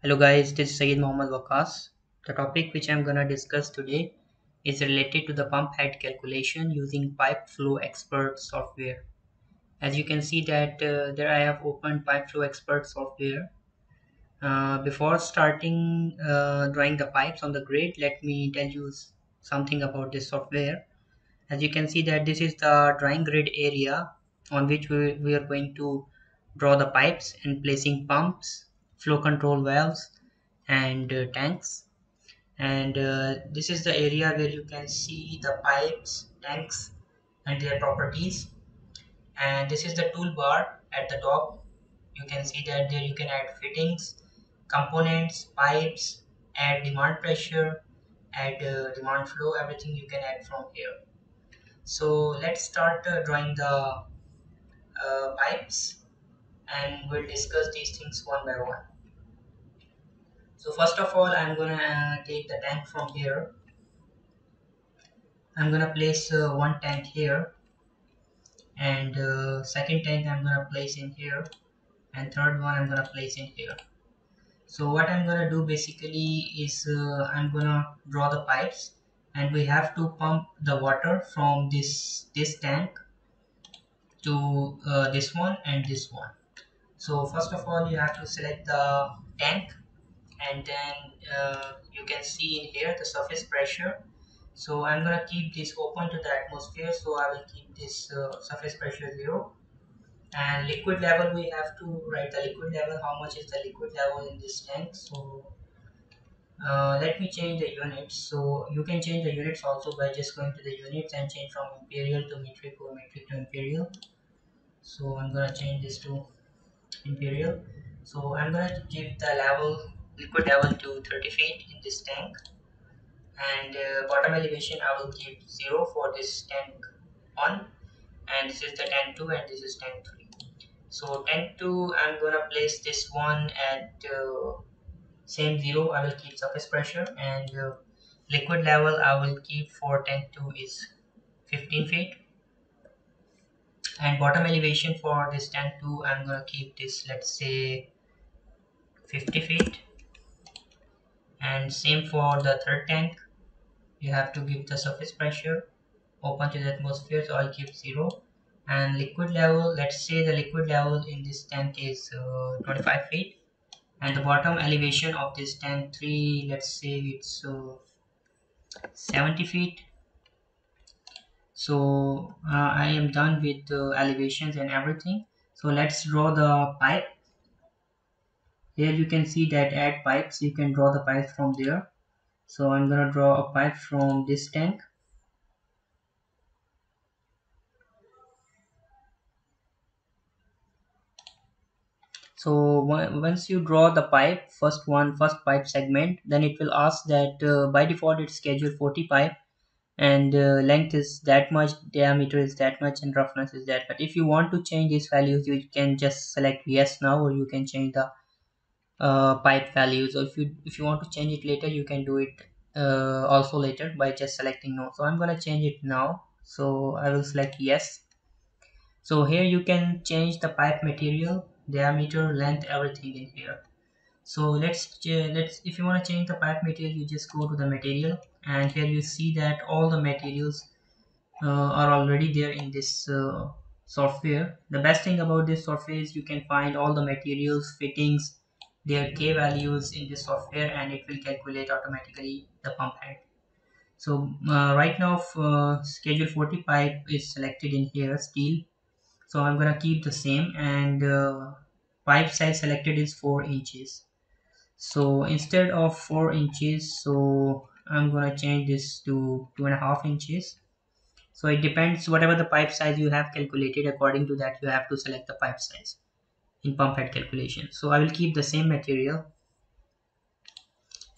Hello guys, this is Syed Muhammad Waqas. The topic which I'm gonna discuss today is related to the pump head calculation using Pipe Flow Expert software. As you can see that uh, there I have opened Pipe Flow Expert software. Uh, before starting uh, drawing the pipes on the grid, let me tell you something about this software. As you can see that this is the drawing grid area on which we, we are going to draw the pipes and placing pumps flow control valves and uh, tanks. And uh, this is the area where you can see the pipes tanks and their properties. And this is the toolbar at the top. You can see that there you can add fittings components pipes add demand pressure add uh, demand flow everything you can add from here. So let's start uh, drawing the uh, pipes and we'll discuss these things one by one. So first of all I'm gonna take the tank from here. I'm gonna place uh, one tank here. And uh, second tank I'm gonna place in here. And third one I'm gonna place in here. So what I'm gonna do basically is uh, I'm gonna draw the pipes. And we have to pump the water from this this tank to uh, this one and this one so first of all you have to select the tank and then uh, you can see in here the surface pressure. So I'm gonna keep this open to the atmosphere. So I will keep this uh, surface pressure zero. And liquid level we have to write the liquid level. How much is the liquid level in this tank? So uh, let me change the units. So you can change the units also by just going to the units and change from imperial to metric or metric to imperial. So I'm gonna change this to imperial. So I'm gonna give the level liquid level to 30 feet in this tank. And uh, bottom elevation I will give 0 for this tank 1 and this is the tank 2 and this is tank 3 so tank 2 I'm gonna place this one at uh, same 0 I will keep surface pressure. And uh, liquid level I will keep for tank 2 is 15 feet and bottom elevation for this tank 2 I'm gonna keep this let's say 50 feet. And same for the third tank. You have to give the surface pressure open to the atmosphere so I'll keep 0 and liquid level let's say the liquid level in this tank is uh, 25 feet. And the bottom elevation of this tank 3 let's say it's uh, 70 feet so uh, I am done with the elevations and everything. So let's draw the pipe. Here you can see that add pipes you can draw the pipes from there. So I'm gonna draw a pipe from this tank. So once you draw the pipe first one first pipe segment then it will ask that uh, by default it's schedule 40 pipe and uh, length is that much diameter is that much and roughness is that but if you want to change these values you can just select yes now or you can change the uh, pipe values. Or if you if you want to change it later you can do it uh, also later by just selecting no. So I'm gonna change it now. So I will select yes. So here you can change the pipe material diameter length everything in here. So let's let's if you want to change the pipe material you just go to the material and here you see that all the materials uh, are already there in this uh, software. The best thing about this software is you can find all the materials fittings their k values in this software and it will calculate automatically the pump head so uh, right now uh, schedule 40 pipe is selected in here steel. So i'm gonna keep the same and uh, pipe size selected is 4 inches. So instead of 4 inches so i'm gonna change this to two and a half inches. So it depends whatever the pipe size you have calculated according to that you have to select the pipe size in pump head calculation. So I will keep the same material.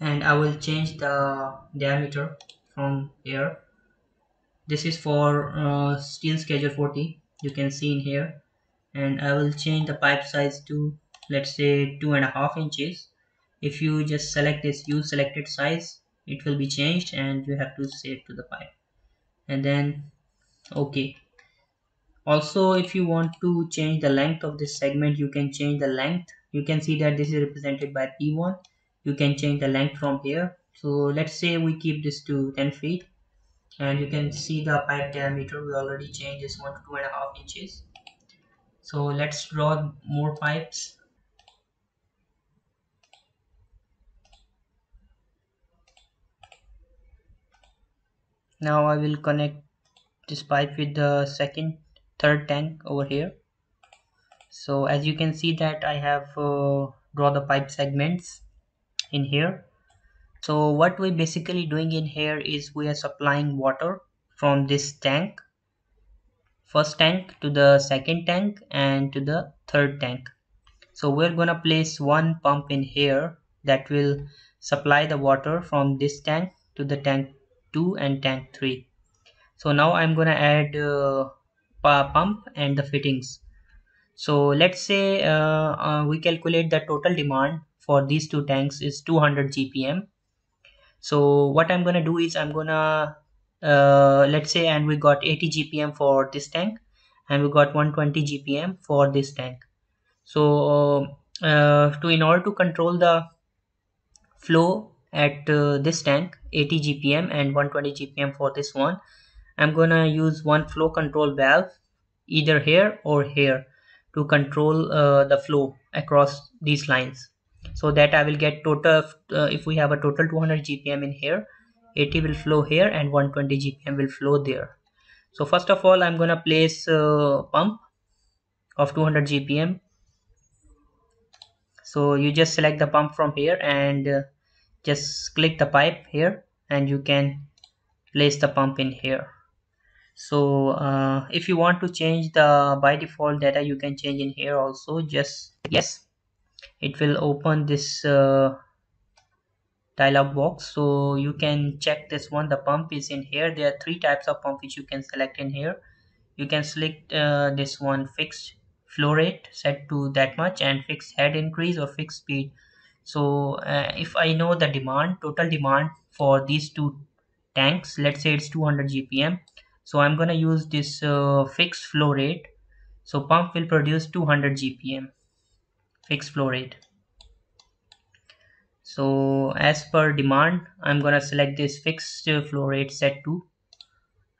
And I will change the diameter from here. This is for uh, steel schedule 40 you can see in here. And I will change the pipe size to let's say two and a half inches. If you just select this use selected size it will be changed and you have to save to the pipe and then okay. Also if you want to change the length of this segment you can change the length. You can see that this is represented by p1 you can change the length from here. So let's say we keep this to 10 feet. And you can see the pipe diameter we already changed this one to two and a half inches. So let's draw more pipes now I will connect this pipe with the second third tank over here. So as you can see that I have uh, draw the pipe segments in here. So what we basically doing in here is we are supplying water from this tank. First tank to the second tank and to the third tank. So we're gonna place one pump in here that will supply the water from this tank to the tank 2 and tank 3 so now I'm gonna add uh, pump and the fittings. So let's say uh, uh, we calculate the total demand for these two tanks is 200 GPM so what I'm gonna do is I'm gonna uh, let's say and we got 80 GPM for this tank and we got 120 GPM for this tank. So uh, to in order to control the flow at uh, this tank 80 GPM and 120 GPM for this one. I'm gonna use one flow control valve either here or here to control uh, the flow across these lines. So that I will get total uh, if we have a total 200 GPM in here 80 will flow here and 120 GPM will flow there. So first of all I'm gonna place a pump of 200 GPM so you just select the pump from here and uh, just click the pipe here and you can place the pump in here. So uh, if you want to change the by default data you can change in here also. Just yes it will open this uh, dialog box. So you can check this one. The pump is in here. There are three types of pump which you can select in here. You can select uh, this one fixed flow rate set to that much and fixed head increase or fixed speed so uh, if I know the demand total demand for these two tanks let's say it's 200 GPM so I'm gonna use this uh, fixed flow rate. So pump will produce 200 GPM fixed flow rate. So as per demand I'm gonna select this fixed flow rate set to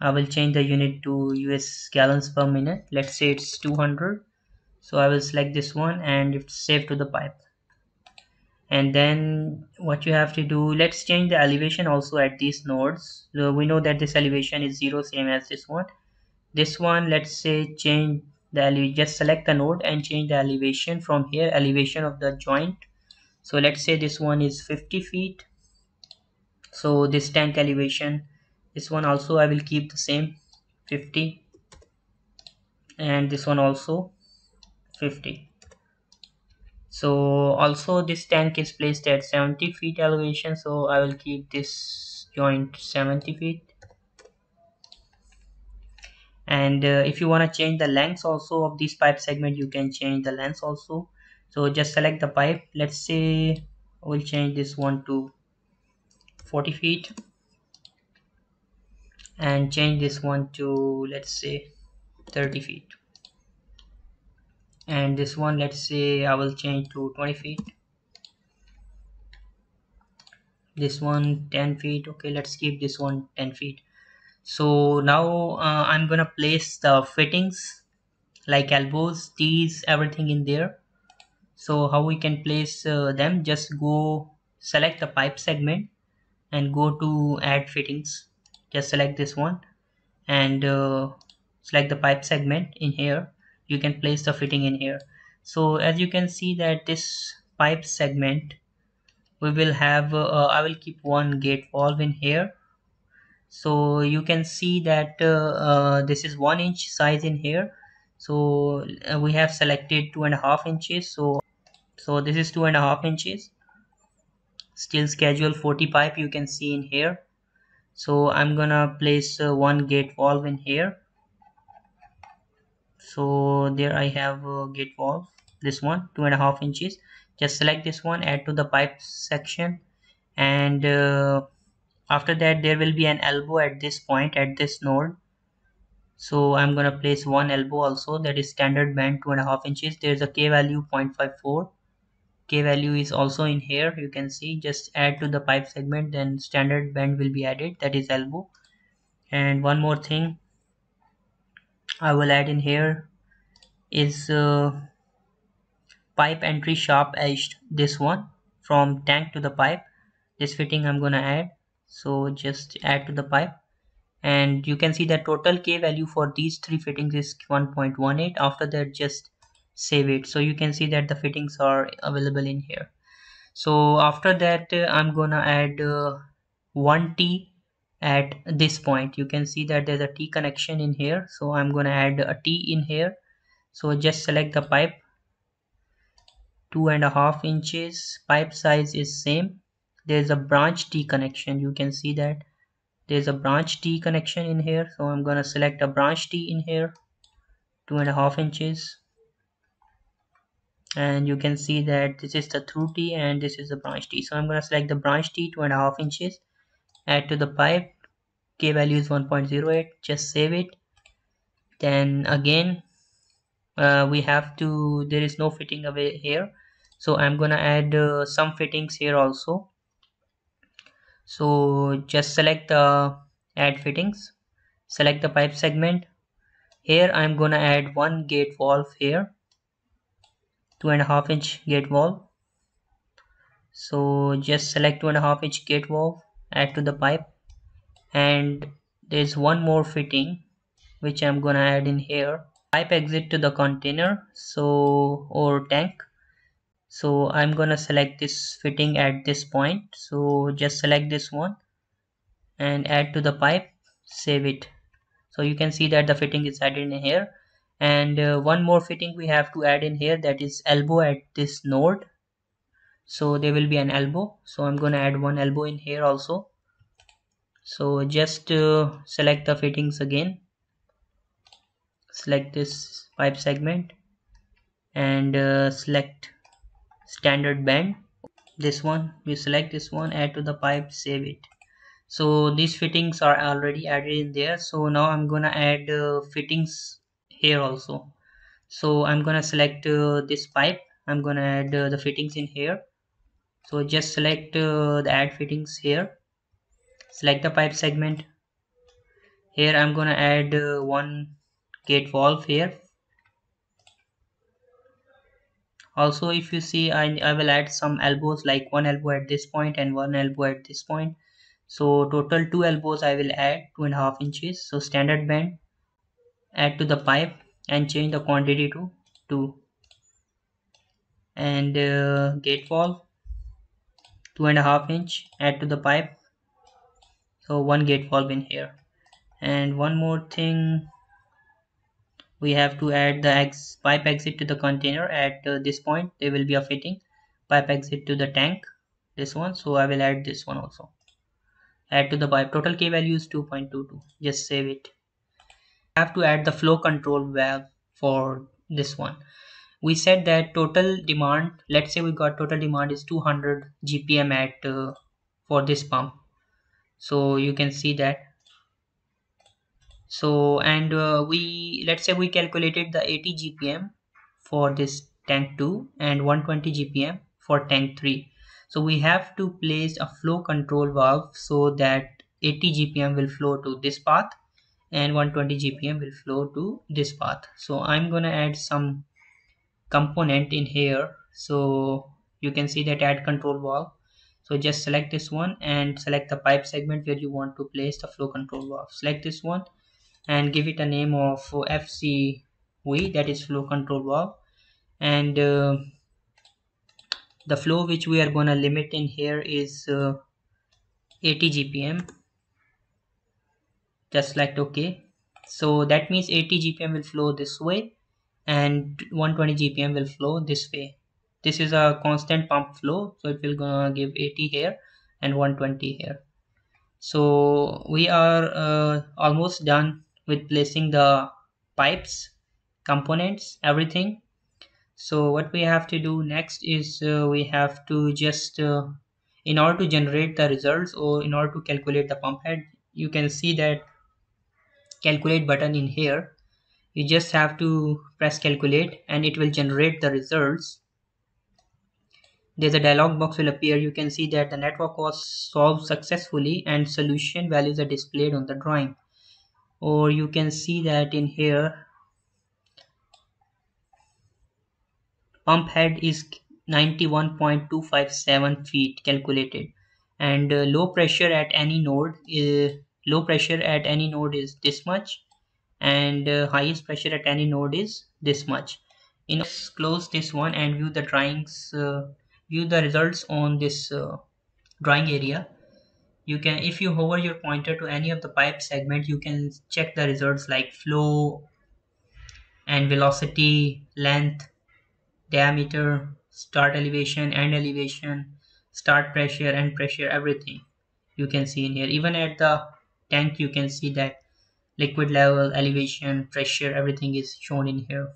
I will change the unit to US gallons per minute. Let's say it's 200 so I will select this one and it's saved to the pipe and then what you have to do let's change the elevation also at these nodes. So we know that this elevation is zero same as this one. This one let's say change the just select the node and change the elevation from here elevation of the joint. So let's say this one is 50 feet. So this tank elevation this one also I will keep the same 50 and this one also 50 so also this tank is placed at 70 feet elevation so I will keep this joint 70 feet. And uh, if you want to change the length also of this pipe segment you can change the length also. So just select the pipe. Let's say we'll change this one to 40 feet. And change this one to let's say 30 feet and this one let's say I will change to 20 feet. This one 10 feet. Okay let's keep this one 10 feet. So now uh, I'm gonna place the fittings like elbows these everything in there. So how we can place uh, them? Just go select the pipe segment and go to add fittings. Just select this one and uh, select the pipe segment in here you can place the fitting in here. So as you can see that this pipe segment we will have uh, I will keep one gate valve in here. So you can see that uh, uh, this is one inch size in here. So uh, we have selected two and a half inches. So so this is two and a half inches. Steel schedule 40 pipe you can see in here. So I'm gonna place uh, one gate valve in here so there I have a gate valve this one two and a half inches. Just select this one add to the pipe section. And uh, after that there will be an elbow at this point at this node. So I'm gonna place one elbow also. That is standard bend two and a half inches. There's a K value 0.54 k value is also in here. You can see just add to the pipe segment then standard bend will be added. That is elbow. And one more thing I will add in here is uh, pipe entry sharp edged. This one from tank to the pipe. This fitting I'm gonna add. So just add to the pipe. And you can see that total k value for these three fittings is 1.18 after that just save it. So you can see that the fittings are available in here. So after that uh, I'm gonna add uh, 1T at this point. You can see that there's a T connection in here. So I'm gonna add a T in here. So just select the pipe. Two and a half inches. Pipe size is same. There's a branch T connection. You can see that there's a branch T connection in here. So I'm gonna select a branch T in here. Two and a half inches. And you can see that this is the through T and this is the branch T. So I'm gonna select the branch T two and a half inches add to the pipe. K value is 1.08 just save it. Then again uh, we have to there is no fitting away here. So I'm gonna add uh, some fittings here also. So just select the add fittings. Select the pipe segment. Here I'm gonna add one gate valve here. Two and a half inch gate valve so just select two and a half inch gate valve add to the pipe. And there's one more fitting which I'm gonna add in here. Pipe exit to the container so or tank. So I'm gonna select this fitting at this point. So just select this one and add to the pipe save it. So you can see that the fitting is added in here. And uh, one more fitting we have to add in here that is elbow at this node so there will be an elbow. So I'm gonna add one elbow in here also. So just uh, select the fittings again. Select this pipe segment. And uh, select standard bend this one we select this one add to the pipe save it. So these fittings are already added in there. So now I'm gonna add uh, fittings here also. So I'm gonna select uh, this pipe. I'm gonna add uh, the fittings in here so just select uh, the add fittings here. Select the pipe segment. Here I'm gonna add uh, one gate valve here. Also if you see I, I will add some elbows like one elbow at this point and one elbow at this point. So total two elbows I will add two and a half inches. So standard bend add to the pipe and change the quantity to 2 and uh, gate valve two and a half inch add to the pipe. So one gate valve in here. And one more thing we have to add the ex pipe exit to the container. At uh, this point there will be a fitting. Pipe exit to the tank this one. So I will add this one also. Add to the pipe. Total K value is 2.22 just save it. Have to add the flow control valve for this one we said that total demand let's say we got total demand is 200 GPM at uh, for this pump. So you can see that. So and uh, we let's say we calculated the 80 gpm for this tank 2 and 120 gpm for tank 3 so we have to place a flow control valve so that 80 gpm will flow to this path and 120 gpm will flow to this path. So i'm gonna add some component in here. So you can see that add control valve. So just select this one and select the pipe segment where you want to place the flow control valve. Select this one and give it a name of FCV that is flow control valve. And uh, the flow which we are going to limit in here is uh, 80 GPM just select OK so that means 80 GPM will flow this way and 120 GPM will flow this way. This is a constant pump flow so it will gonna give 80 here and 120 here. So we are uh, almost done with placing the pipes components everything. So what we have to do next is uh, we have to just uh, in order to generate the results or in order to calculate the pump head you can see that calculate button in here you just have to press calculate and it will generate the results. There's a dialog box will appear. You can see that the network was solved successfully and solution values are displayed on the drawing. Or you can see that in here pump head is 91.257 feet calculated. And uh, low pressure at any node is low pressure at any node is this much and uh, highest pressure at any node is this much. In close this one and view the drawings uh, view the results on this uh, drawing area. You can if you hover your pointer to any of the pipe segment you can check the results like flow and velocity length diameter start elevation end elevation start pressure and pressure everything you can see in here. Even at the tank you can see that liquid level elevation pressure everything is shown in here.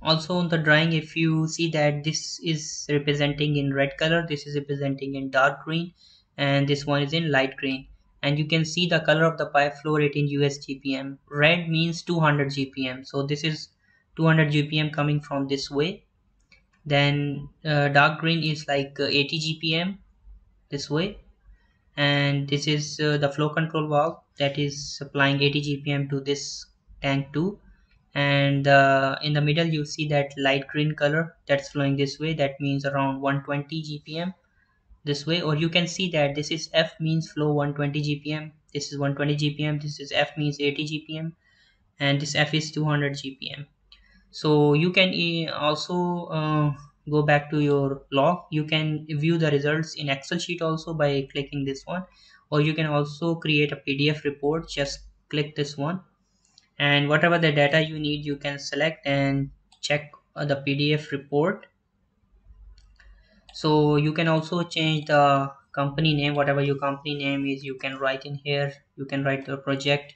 Also on the drawing if you see that this is representing in red color this is representing in dark green and this one is in light green. And you can see the color of the pipe flow rate in US GPM red means 200 GPM so this is 200 GPM coming from this way. Then uh, dark green is like uh, 80 GPM this way and this is uh, the flow control valve that is supplying 80 GPM to this tank too. And uh, in the middle you see that light green color that's flowing this way. That means around 120 gpm this way. Or you can see that this is f means flow 120 gpm this is 120 gpm this is f means 80 gpm and this f is 200 gpm so you can uh, also uh, go back to your log you can view the results in excel sheet also by clicking this one. Or you can also create a pdf report just click this one. And whatever the data you need you can select and check uh, the PDF report. So you can also change the company name. Whatever your company name is you can write in here. You can write the project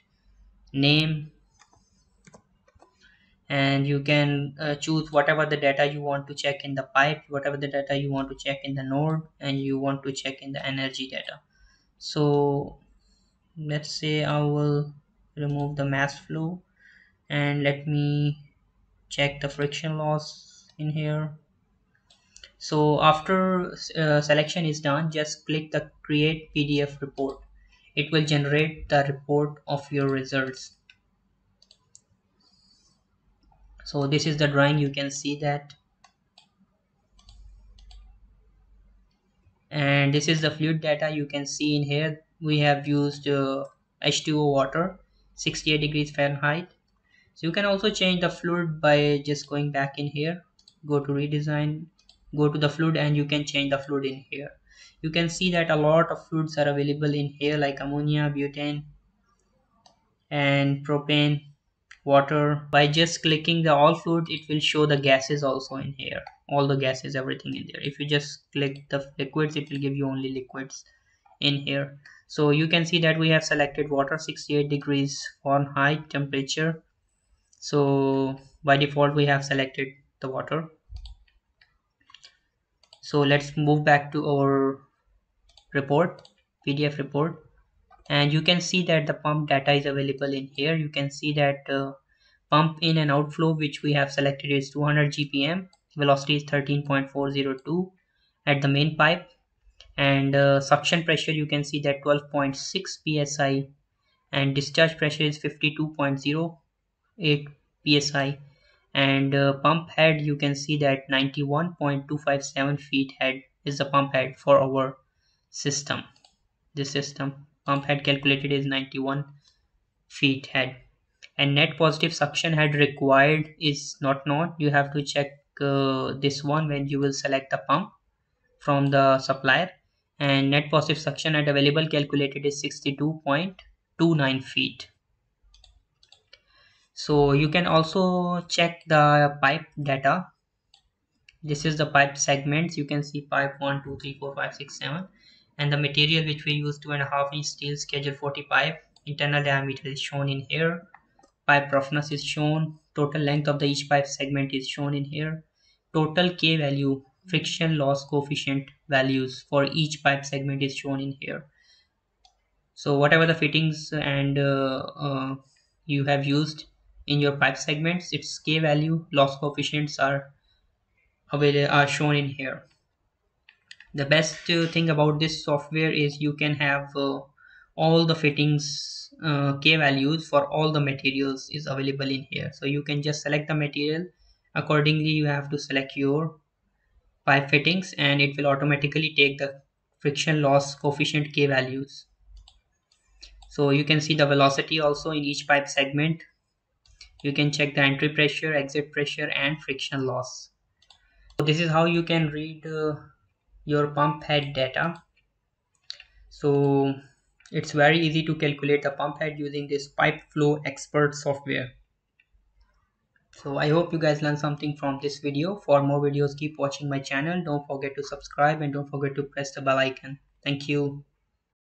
name and you can uh, choose whatever the data you want to check in the pipe whatever the data you want to check in the node and you want to check in the energy data. So let's say I will remove the mass flow and let me check the friction loss in here. So after uh, selection is done just click the create pdf report. It will generate the report of your results so this is the drawing. You can see that. And this is the fluid data you can see in here. We have used uh, H2O water 68 degrees Fahrenheit. So you can also change the fluid by just going back in here. Go to redesign. Go to the fluid and you can change the fluid in here. You can see that a lot of fluids are available in here like ammonia butane and propane water. By just clicking the all fluid it will show the gases also in here. All the gases everything in there. If you just click the liquids it will give you only liquids in here. So you can see that we have selected water 68 degrees Fahrenheit temperature. So by default we have selected the water. So let's move back to our report pdf report and you can see that the pump data is available in here. You can see that uh, pump in and outflow which we have selected is 200 gpm velocity is 13.402 at the main pipe. And uh, suction pressure you can see that 12.6 psi and discharge pressure is 52.08 psi and uh, pump head you can see that 91.257 feet head is the pump head for our system this system pump head calculated is 91 feet head. And net positive suction head required is not known. You have to check uh, this one when you will select the pump from the supplier. And net positive suction head available calculated is 62.29 feet. So you can also check the pipe data. This is the pipe segments. You can see pipe 1 2 3 4 5 6 7 and the material which we use two and a half inch steel schedule 40 pipe internal diameter is shown in here. Pipe roughness is shown. Total length of the each pipe segment is shown in here. Total k value friction loss coefficient values for each pipe segment is shown in here. So whatever the fittings and uh, uh, you have used in your pipe segments its k value loss coefficients are available are shown in here the best uh, thing about this software is you can have uh, all the fittings uh, k values for all the materials is available in here. So you can just select the material. Accordingly you have to select your pipe fittings and it will automatically take the friction loss coefficient k values. So you can see the velocity also in each pipe segment. You can check the entry pressure exit pressure and friction loss. So this is how you can read uh, your pump head data. So it's very easy to calculate the pump head using this pipe flow expert software. So i hope you guys learned something from this video. For more videos keep watching my channel. Don't forget to subscribe and don't forget to press the bell icon. Thank you